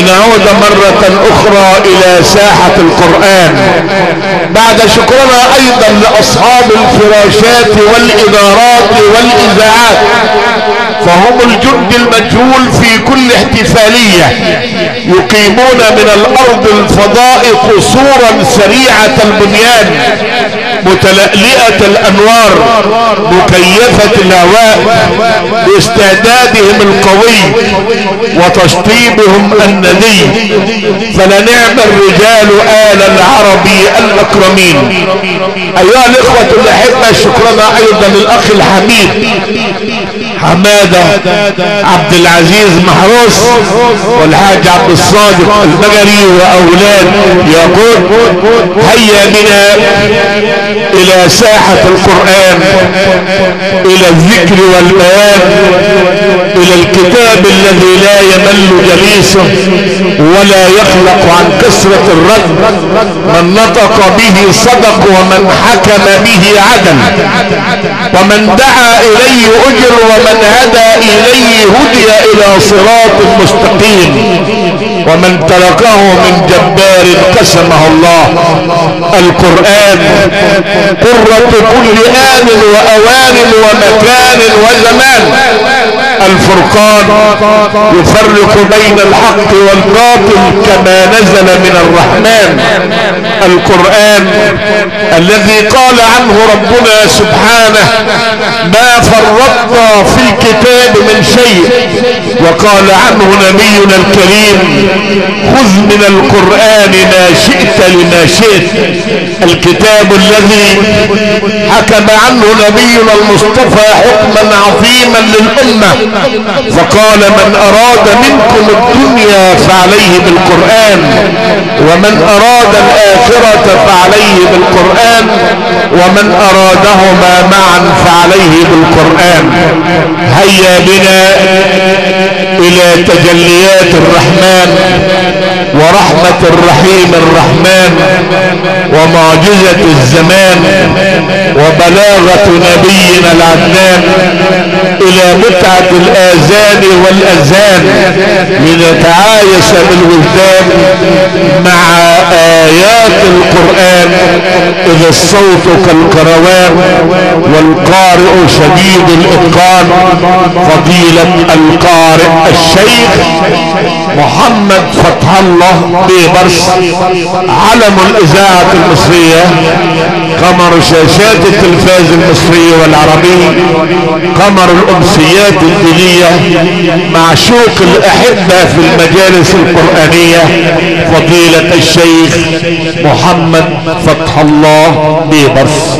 لنعود مرة أخرى إلى ساحة القرآن. بعد شكرنا أيضا لأصحاب الفراشات والادارات والإذاعات فهم الجند المجهول في كل احتفالية يقيمون من الأرض الفضاء قصورا سريعة البنيان. متلألئة الأنوار مكيفة الهواء باستعدادهم القوي وتشطيبهم الندي فلنعم الرجال آل العربي الأكرمين. أيها الإخوة الأحبة شكرنا أيضا للأخ الحميد. حمادة عبد العزيز محروس والحاج عبد الصادق المجري وأولاد يقول هيا بنا إلى ساحة القرآن إلى الذكر والبيان إلى الكتاب الذي لا يمل جليسه ولا يخلق عن كسرة الرد. من نطق به صدق ومن حكم به عدل. ومن دعا إليه أجر ومن هدى إليه هدي إلى صراط مستقيم. ومن تركه من جبار قسمه الله. القرآن قرة كل آن وأوان ومكان وزمان. الفرقان يفرق بين الحق والباطل كما نزل من الرحمن. القرآن الذي قال عنه ربنا سبحانه ما فرطنا في الكتاب من شيء وقال عنه نبينا الكريم خذ من القرآن ما شئت لما شئت الكتاب الذي حكم عنه نبينا المصطفى حكما عظيما للأمة فقال من أراد منكم الدنيا فعليه بالقرآن ومن أراد الآخرة فعليه بالقرآن ومن أرادهما معا فعليه بالقرآن. هيا بنا. إلى تجليات الرحمن ورحمة الرحيم الرحمن ومعجزة الزمان وبلاغة نبينا العدنان إلى متعة الآذان والأذان لنتعايش بالوجدان مع آيات القرآن إذا الصوت كالكروان والقارئ شديد الإتقان فضيلة القارئ الشيخ محمد فتح الله بيبرس علم الإذاعة المصرية قمر شاشات التلفاز المصري والعربي قمر الأمسيات الدينية معشوق الأحبة في المجالس القرآنية فضيلة الشيخ محمد فتح الله بيبرس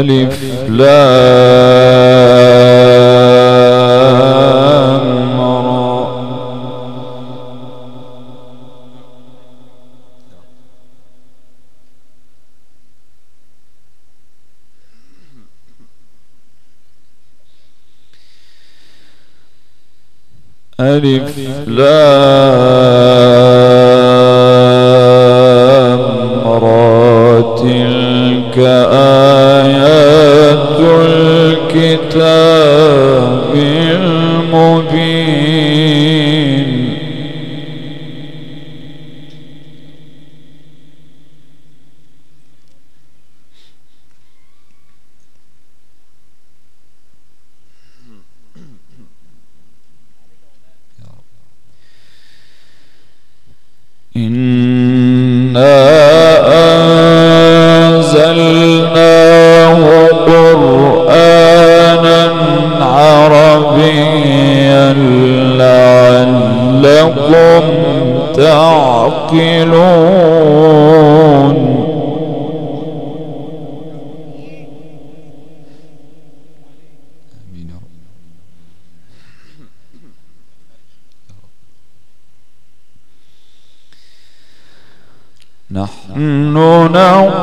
ألف لام. را ألف لام. إنا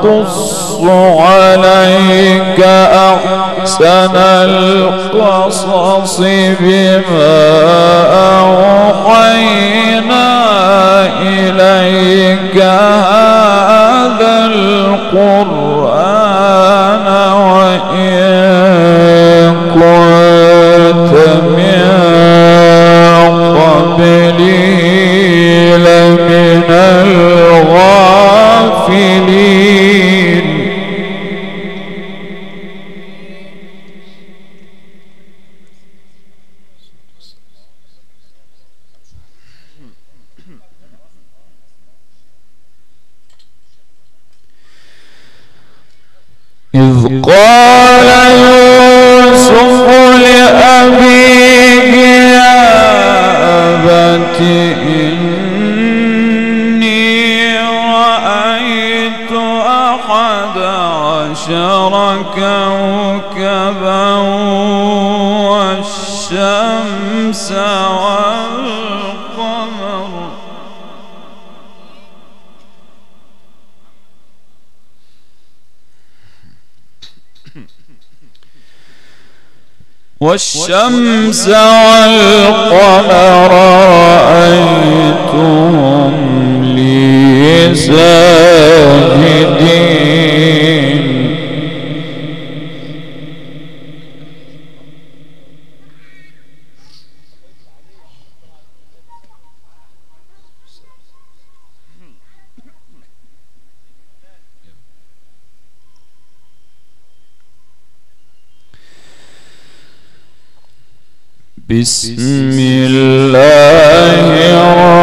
نقص عليك أحسن القصص بما أوحينا إليك هذا القرآن. إني رأيت أحد عشر كوكبا والشمس والقمر والشمس والقمر رأيتهم لي ساجدين بسم الله الرحمن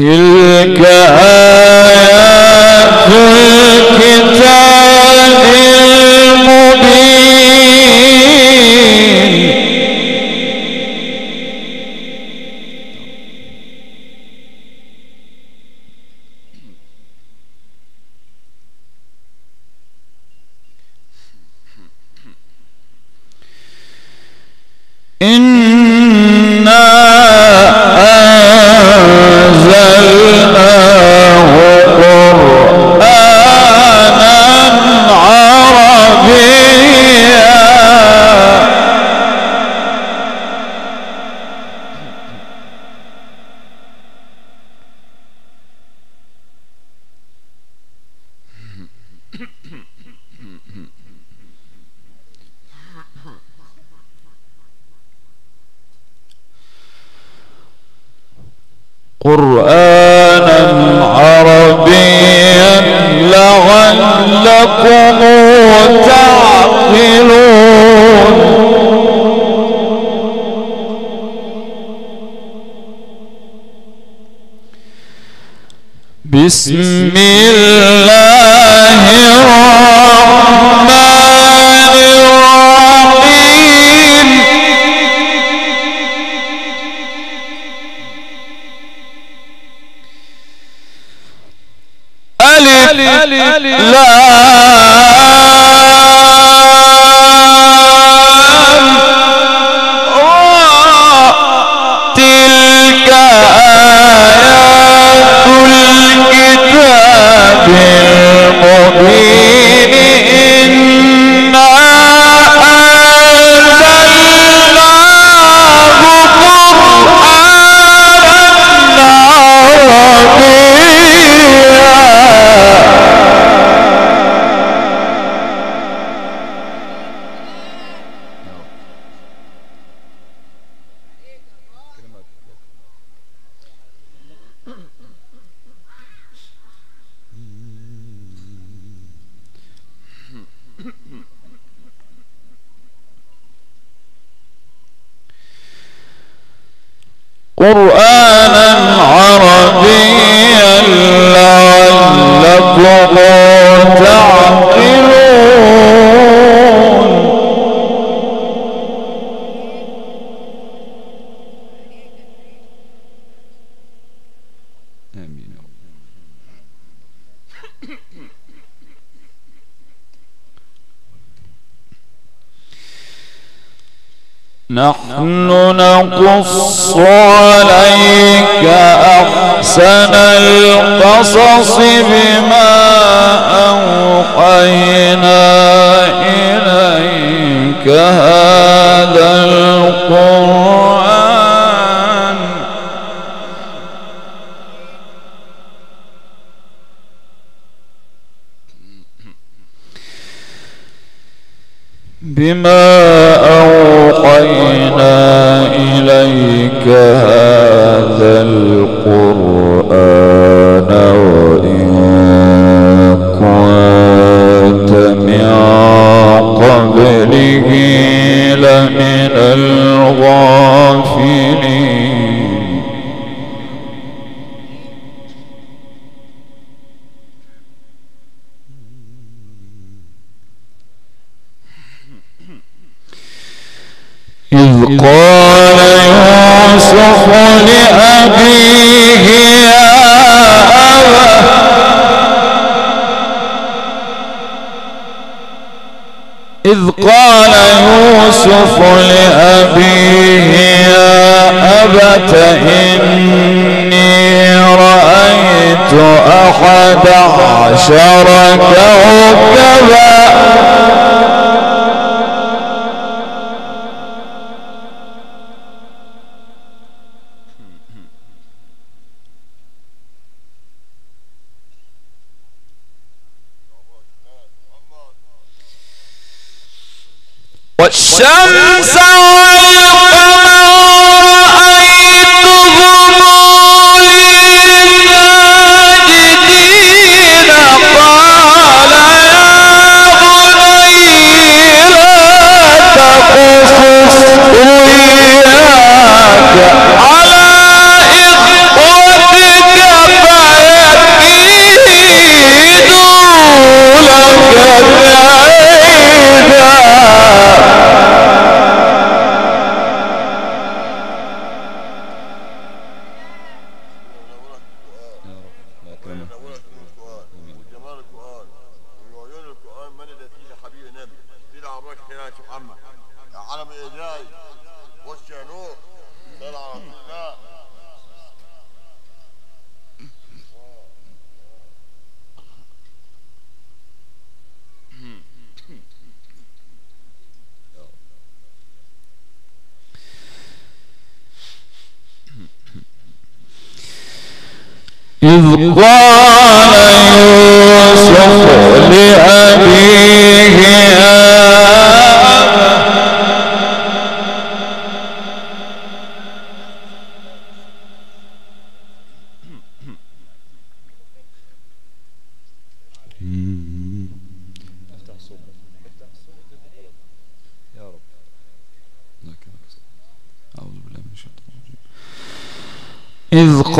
تلك بسم الله الرحمن الرحيم. ألف لام. نحن نقص عليك أحسن القصص بما أوحينا إليك. هذا القرآن. بما Dança!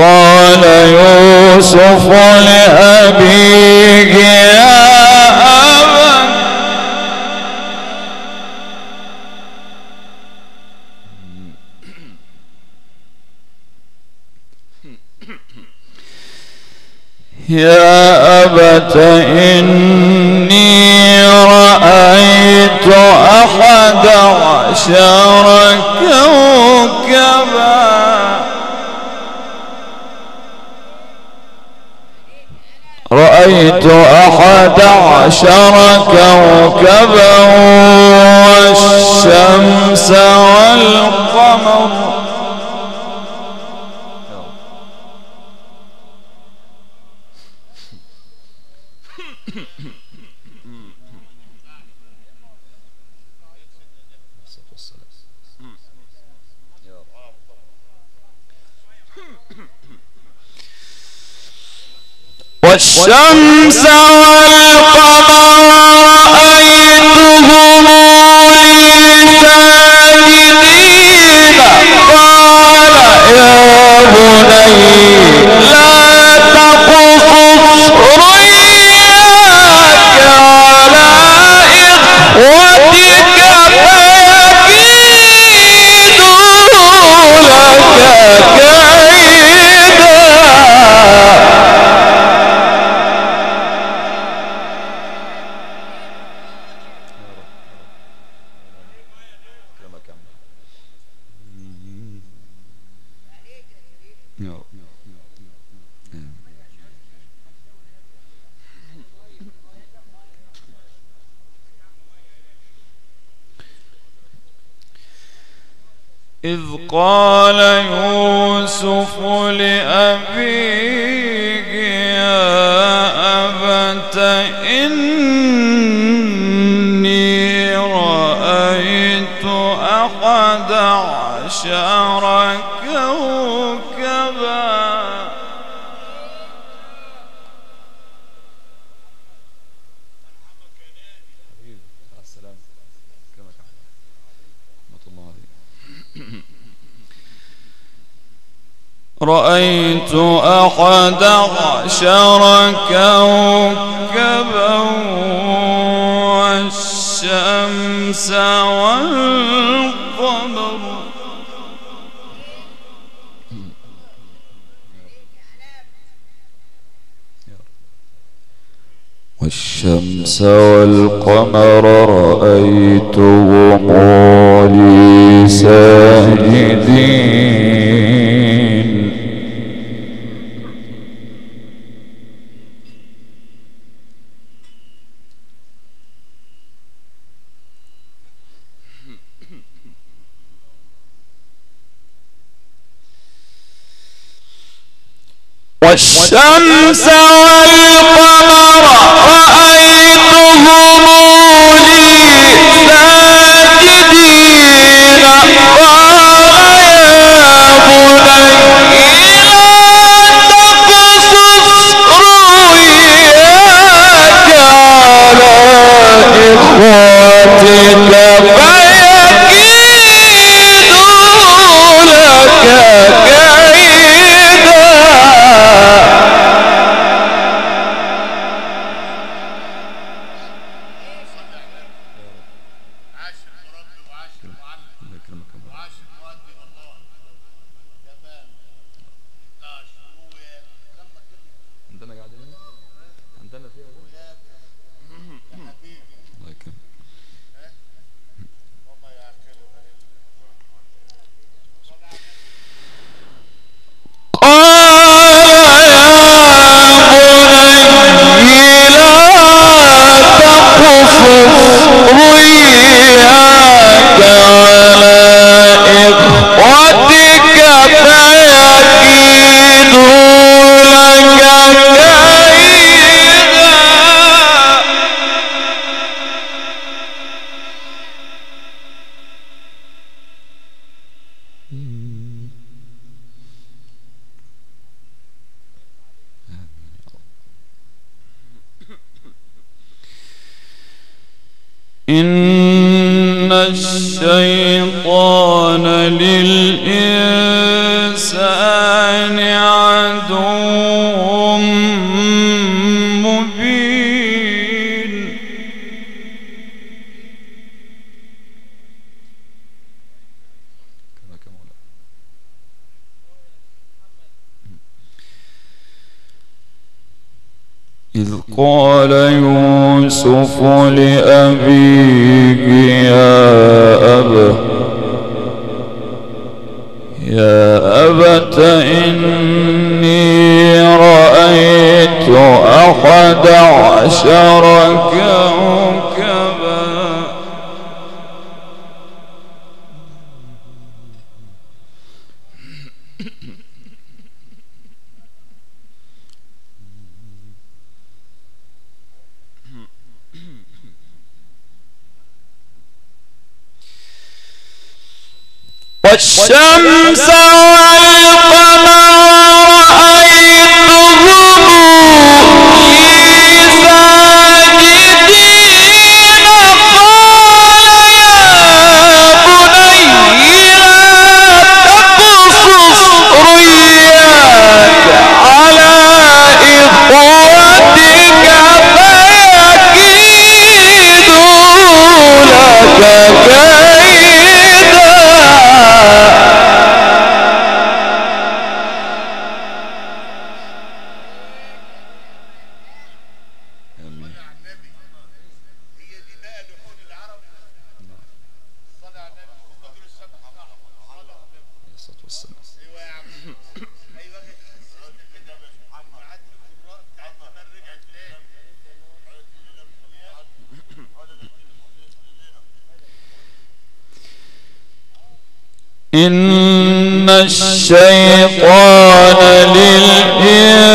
قال يوسف لأبيه يا أبت. يا أبت إني رأيت أحد عشر كوكباً. رأيت أحد عشر كوكبا والشمس والقمر والشمس والقمر رأيتهم للساجدين قال يا بني لا إذ قال يوسف لأبيه رأيت أحد عشر كوكبا والشمس والقمر. والشمس والقمر رأيتهم لي ساجدين. والشمس والقمر رأيتهم لي ساجدين قال يا بني لا تقصص رؤياك على إخوتك. الشيطان للإنسان عدو مبين. إذ قال يوسف لأبيه يا أبا يا أبت إني رأيت أحد عشر كوكبا. والشمس إن الشيطان للإنسان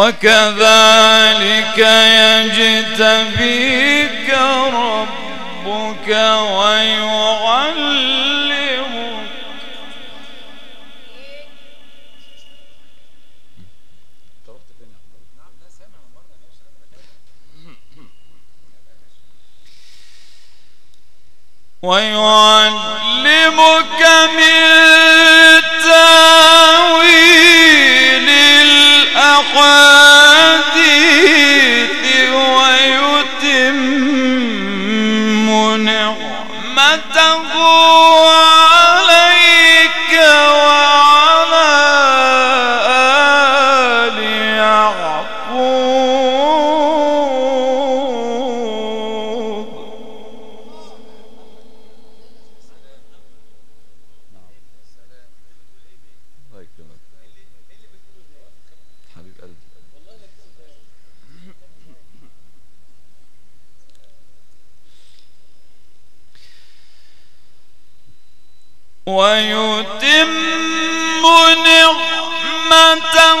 وكذلك يجتبيك ربك ويعلمك. ويعلمك من ويتم نعمته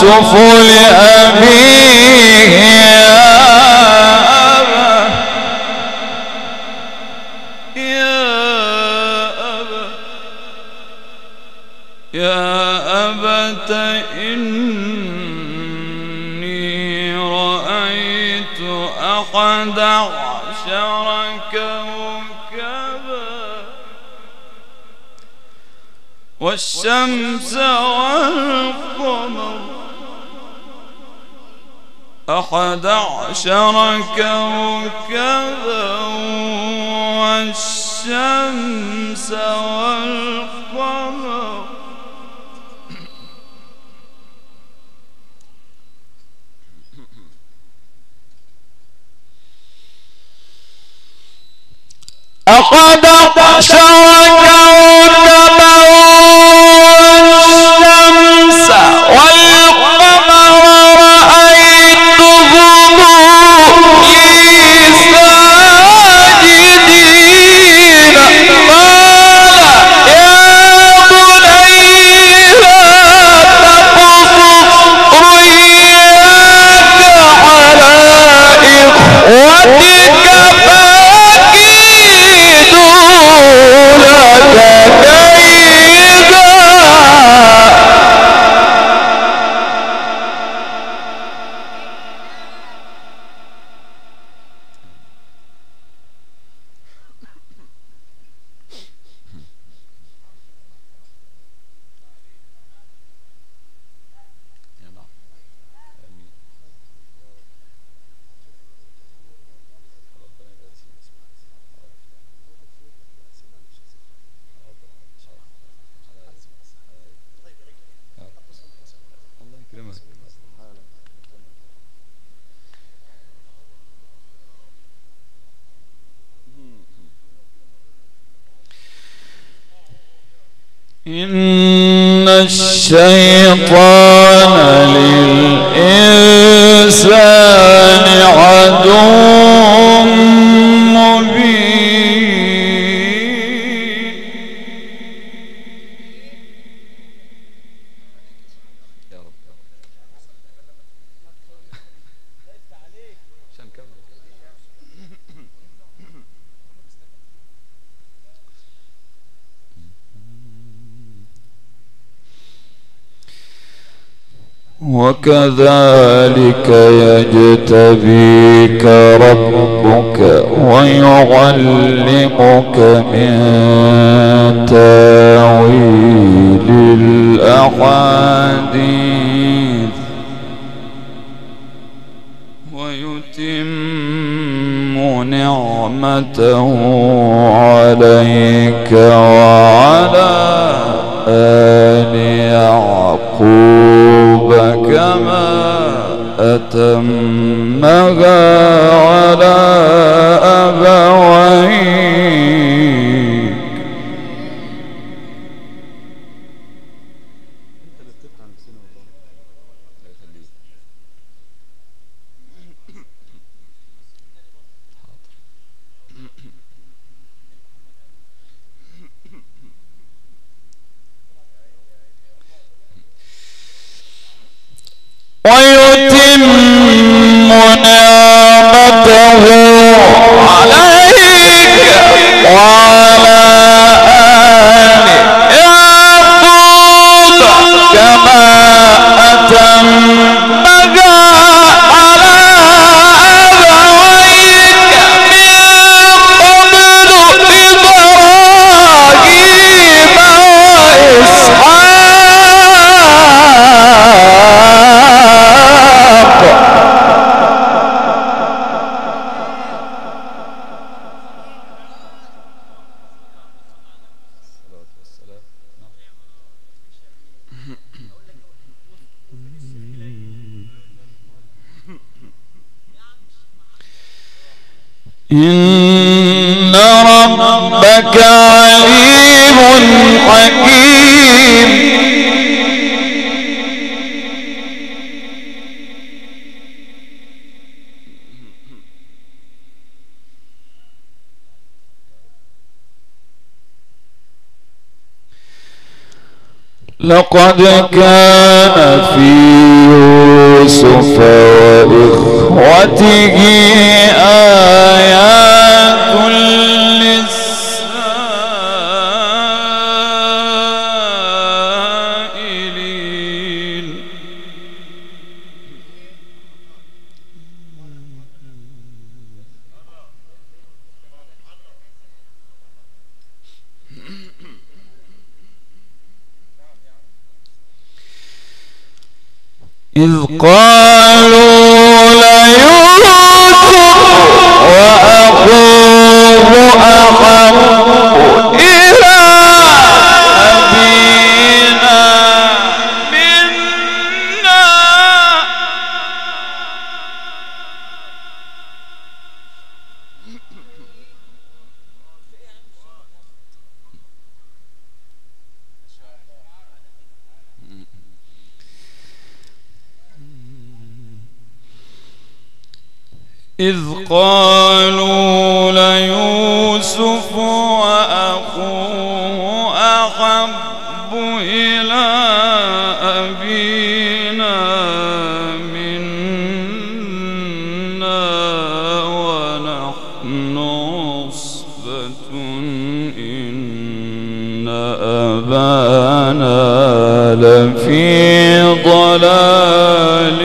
سفل أبيهم أحد عشر كوكبا والشمس والقمر. أحد عشر كوكبا Unidos! إن الشيطان للإنسان وكذلك يجتبيك ربك ويعلمك من تأويل الأحاديث ويتم نعمته عليك وعلى آل يعقوب أتمها لقد كان في يوسف وإخوته آيات إذ إذ قالوا ليوسف وأخوه أحب إلى أبينا منا ونحن عصبة إن أبانا لفي ضلال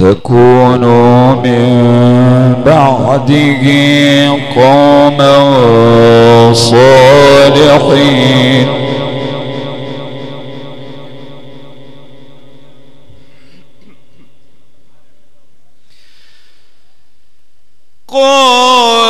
وتكونوا من بعده قوما صالحين. قال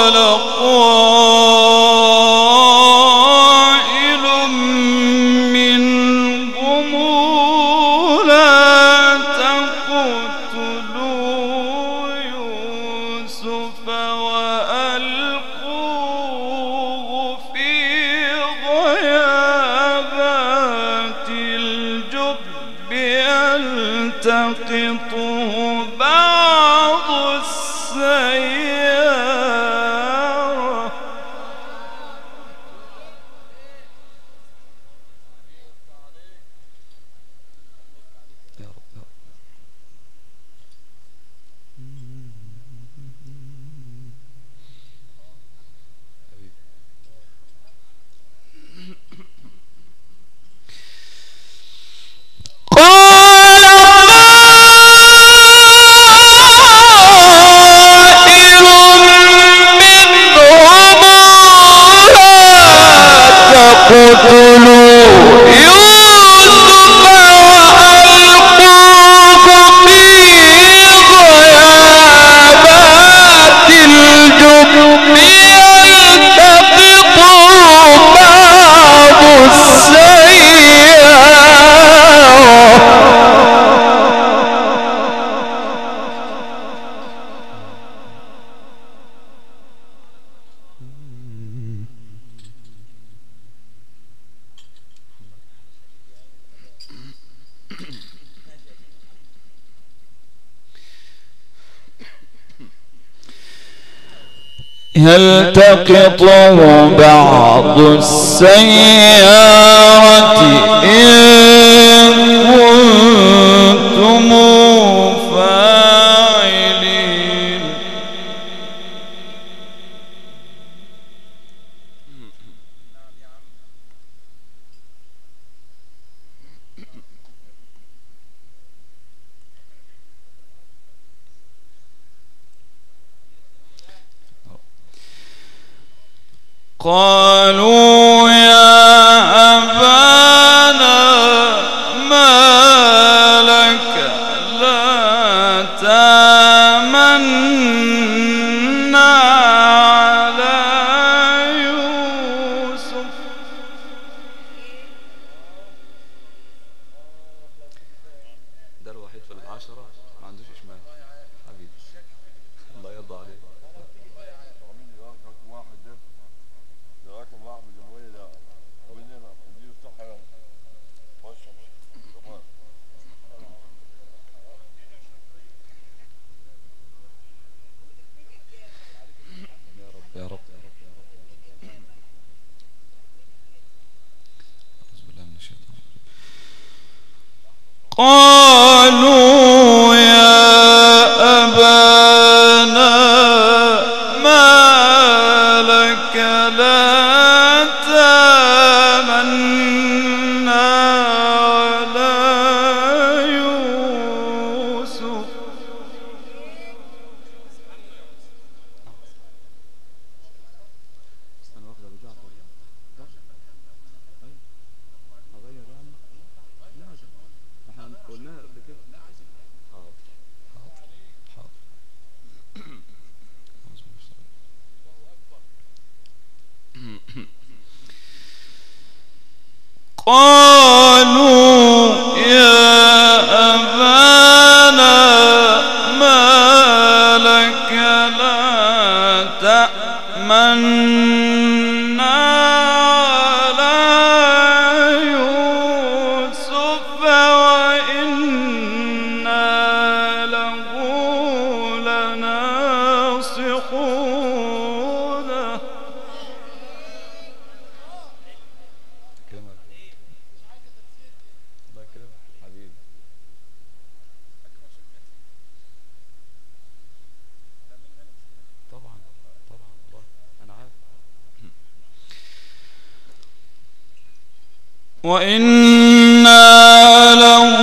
تلتقطه بعض السيارة. Fun. قالوا وإنا لو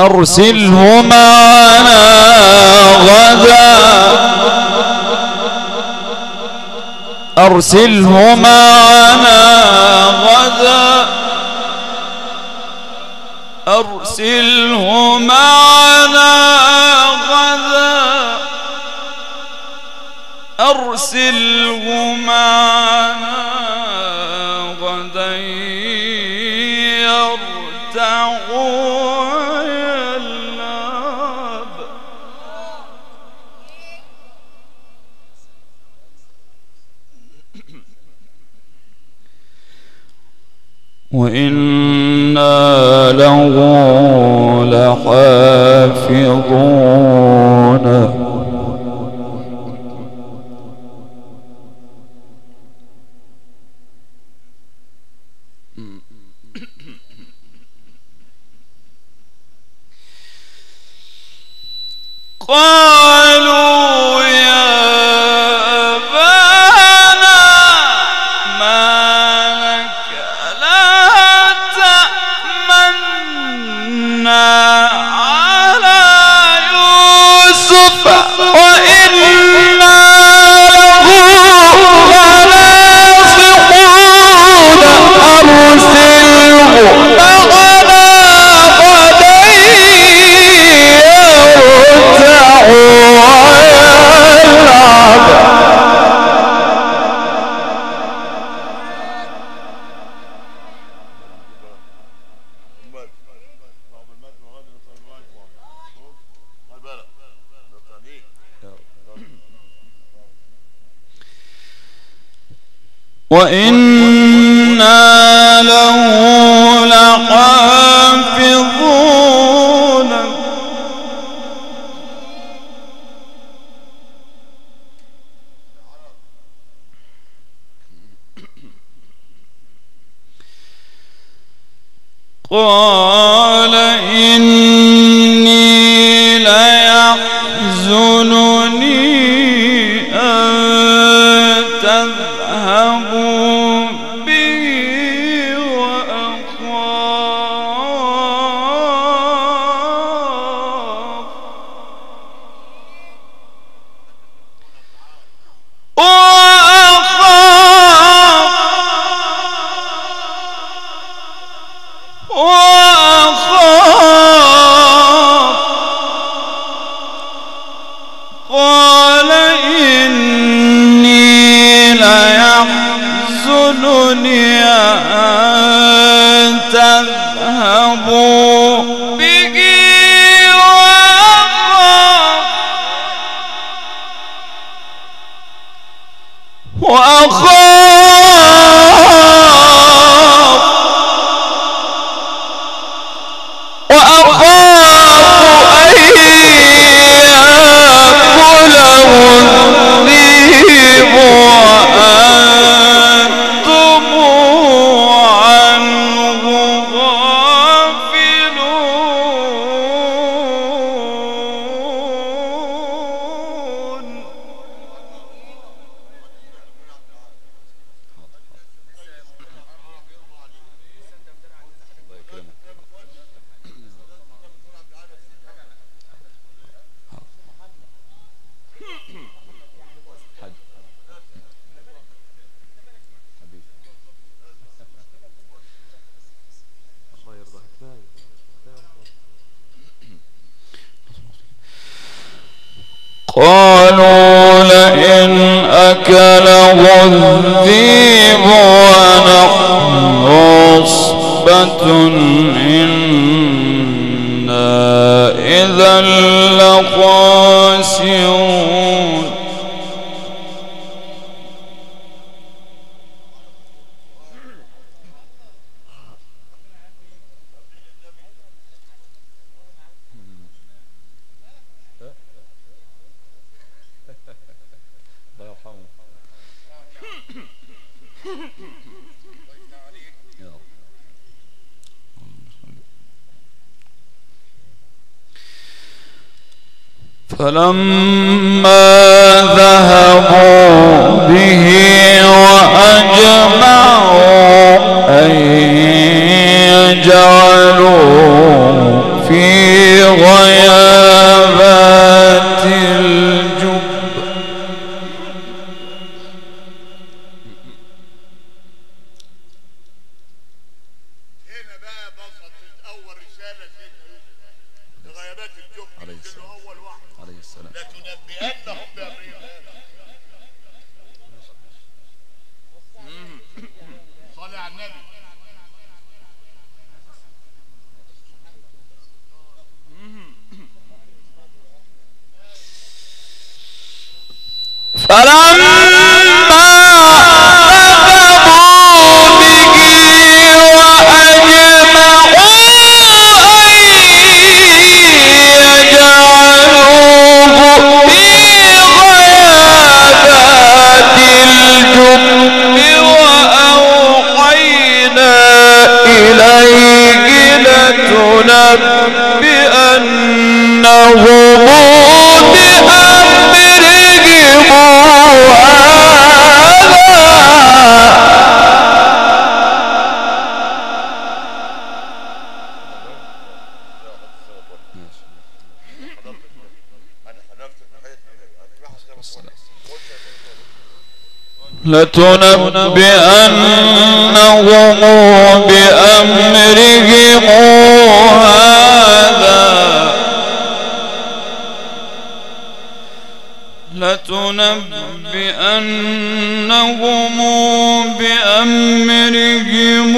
أرسله معنا غدا أرسله معنا غدا أرسله معنا غدا أرسله معنا وإنا له لحافظون. قالوا وإنا لو Oh. فلما لتنبئنهم بأمرهم هذا. لتنبئنهم بأمرهم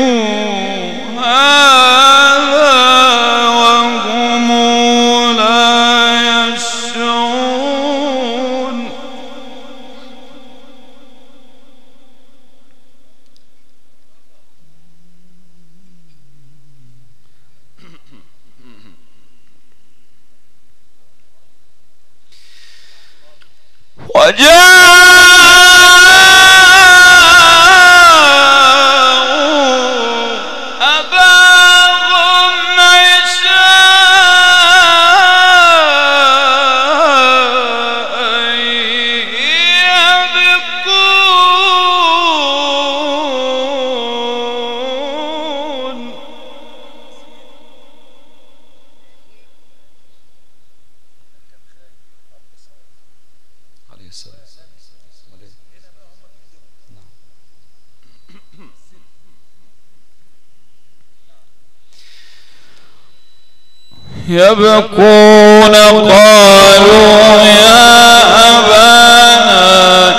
يبكون قالوا يا أبانا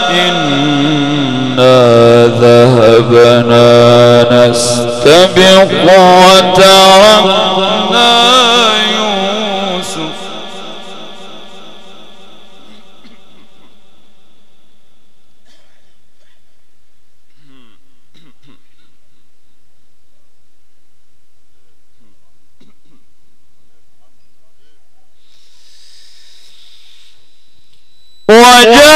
إنا ذهبنا نستبق وتركنا 我这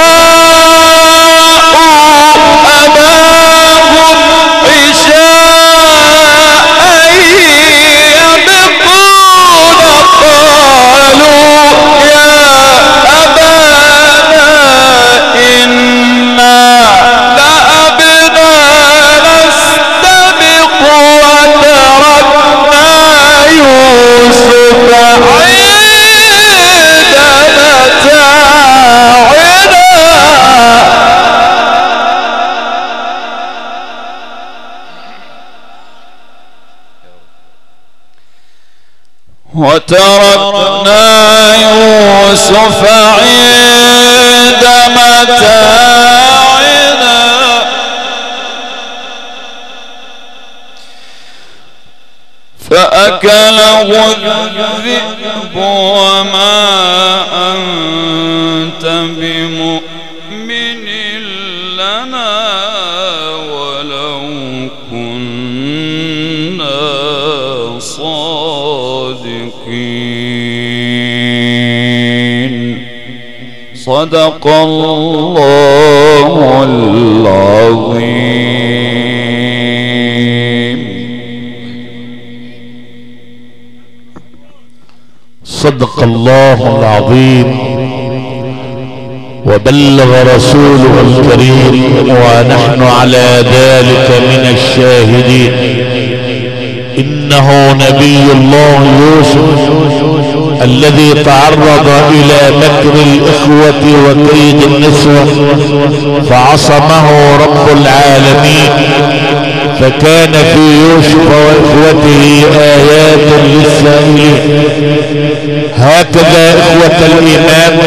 الله العظيم وبلغ رسوله الكريم ونحن على ذلك من الشاهدين. إنه نبي الله يوسف الذي تعرض إلى مكر الإخوة وكيد النسوة فعصمه رب العالمين. فكان في يوسف وإخوته آيات للسائلين هكذا إخوة الإيمان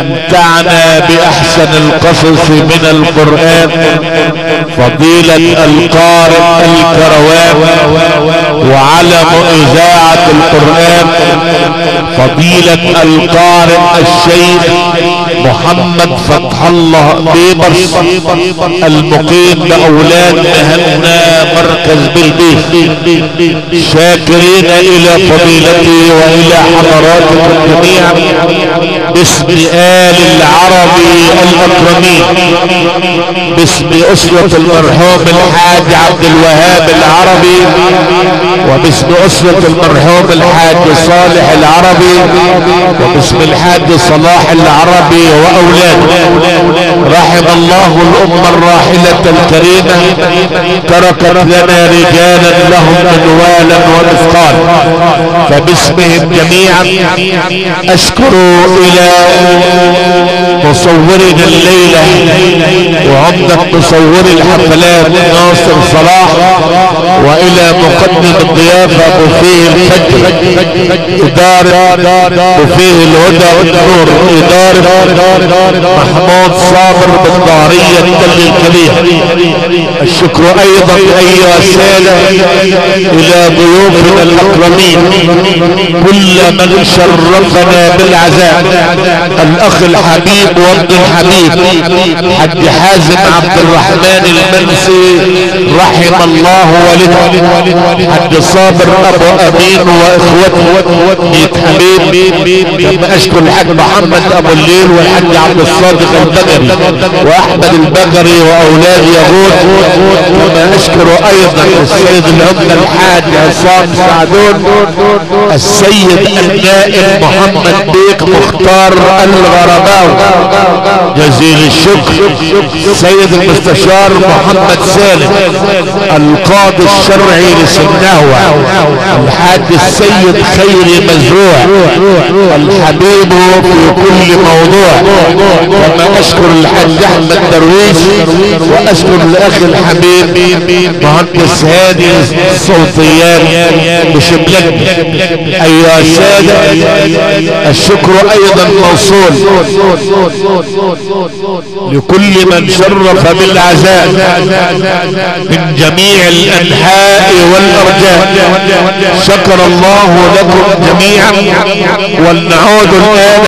امتعنا بأحسن القصص من القرآن فضيلة القارئ الكروان وعلم إذاعة القرآن فضيلة القارئ الشيخ محمد فتح الله بيبرس المقيم بأولاد مهنا مركز بالبيت شاكرين إلى فضيلته وإلى حضراتكم جميعا باسم آل العربي الأكرمين. باسم أسرة المرحوم الحاج عبد الوهاب العربي وباسم أسرة المرحوم الحاج صالح العربي وباسم الحاج صلاح العربي وأولاده. رحم الله الأمة الراحلة الكريمة. تركت لنا رجالا لهم منوالا ومثقال فباسمهم جميعا أشكر إلى مصورنا الليلة وعمدة مصور الحفلات ناصر صلاح وإلى مقدم الضيافة بوفيه الفجر. إدارة بوفيه الهدى والنور. إدارة محمود صابر بالدارية التل الكبير. الشكر أيضا أيها السادة إلى ضيوفنا الأكرمين. كل من شرفنا بالعزاء. الأخ الحبيب وابن الحبيب حج حازم عبد الرحمن المنسي رحم الله والده. حج صابر أبو أمين وإخوته ميت حبيب كما أشكر الحاج محمد أبو الليل والحاج عبد الصادق البقري وأحمد البقري وأولاد يغوث. كما أشكر أيضا السيد العمدة الحاج عصام سعدون السيد النائب محمد بيك مختار الغرباوي جزيل الشكر سيد المستشار محمد سالم القاضي الشرعي لسنهوة الحاج السيد خيري مزروع الحبيب في كل موضوع. وما أشكر الحاج أحمد درويش وأشكر الأخ الحبيب مهندس هادي الصوتيات بشبلتنا أيها السادة الشكر أيضا موصول لكل من شرف بالعزاء من جميع الأنحاء. والأرجاء. شكر الله لكم جميعا. ولنعود الآن